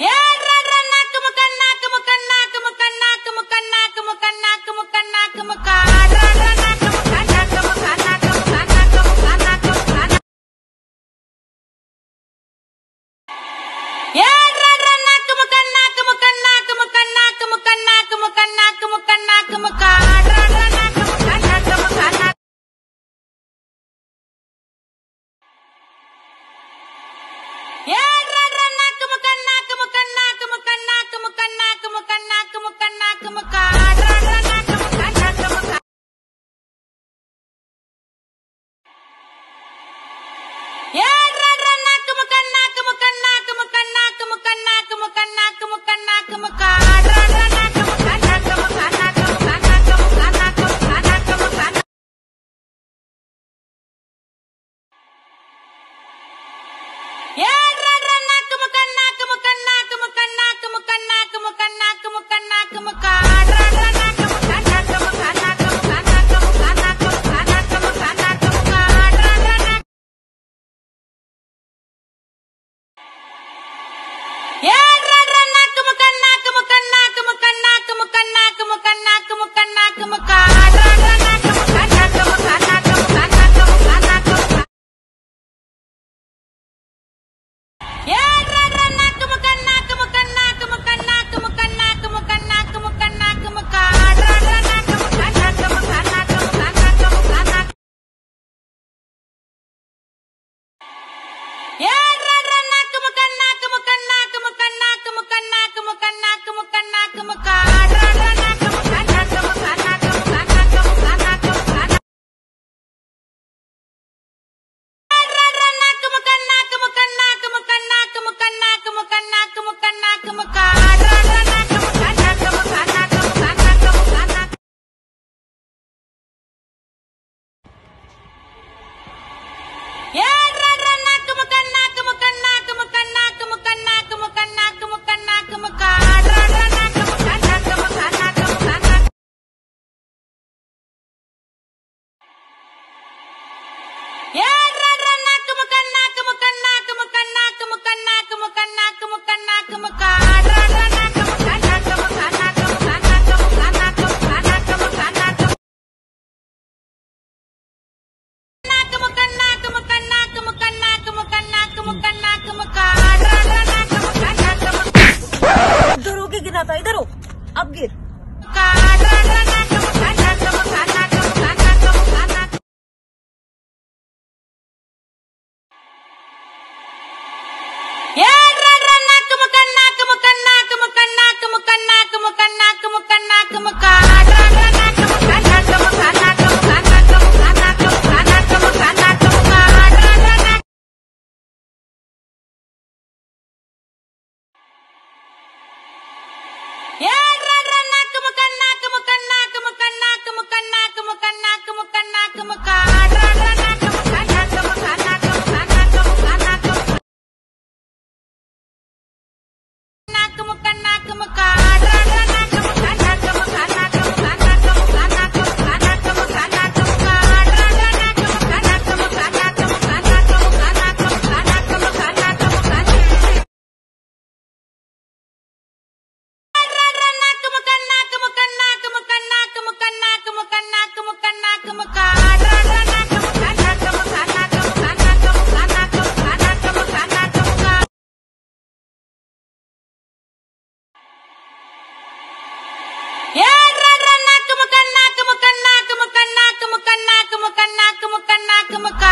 Yeah! Yeah! Yeah! ಮುಕ್ಕಣ್ಣಾಕ ಮುಕ್ಕಣ್ಣಾಕ ಮುಕ್ಕ Yeah! ಕಣ್ಣಾಕ ಮುಖ आप Yeah! முக்கண்ணாக்கு முக்கண்ணாக்கு முக்காடுற ಕಣ್ಣಾಕ ಮುಕ್ಕಣ್ಣಾಕ ಮುಕ್ಕ